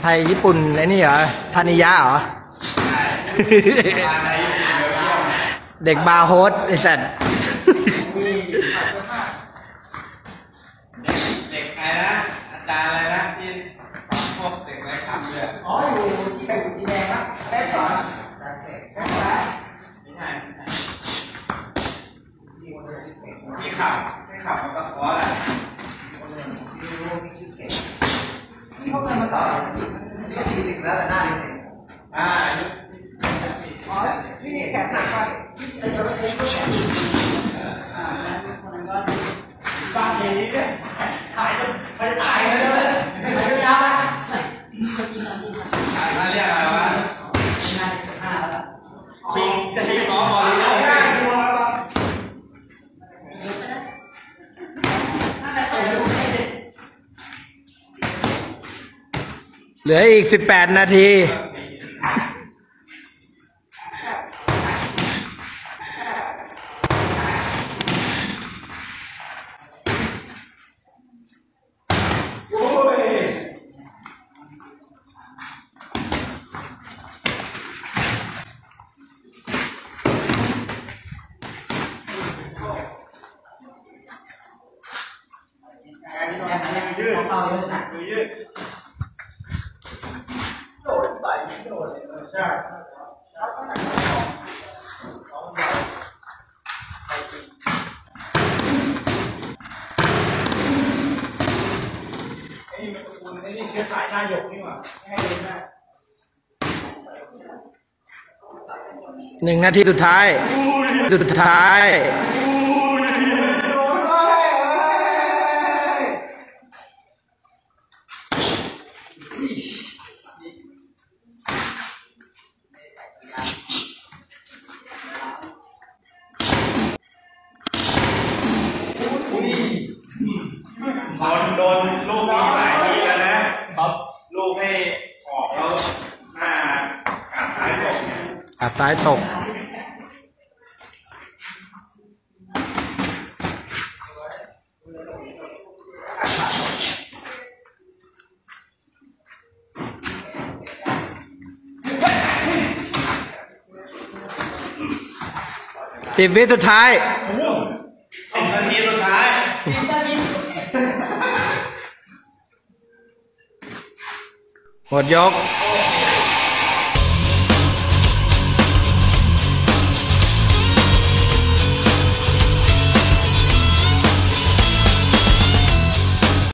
ไทยญี่ปุ่นไอ้นี่เหรอธานิยะเหรอ เด็กบาโฮสไอ้สัตว์เด็กอะไรนะ อาจารย์อะไรนะที่พวกเด็กอะไรทำเลยอ๋ออยู่ที่ไหนที่แดงครับได้สอไม่ใช่ไขาว ขับมันก็ท้อแหละที่เขาเคยมาสอนที่สี่สิบแล้วแต่หน้าอ่าอาอ๋อที่นี่แขนหนักไปที่ไอ้เจ้าเองก็แขนอ่าคนนั้นก็บ้านนี้เนี่ยถ่ายจนไปตาย ลืออีกสิบแปดนาทีการที่แขนเนี่ยเขาเข้าเยอะหนักมือยืด สายนายกนี่หว่าหนึ่งนาทีสุดท้าย สุดท้าย นโดนลูกนี้หลายทีแล้วนะ ครับ ลูกให้ออกแล้วหน้ากัดท้ายจบเนี่ยอัดซ้ายตก สิบวิสุดท้าย สิบนาทีสุดท้าย หมดยก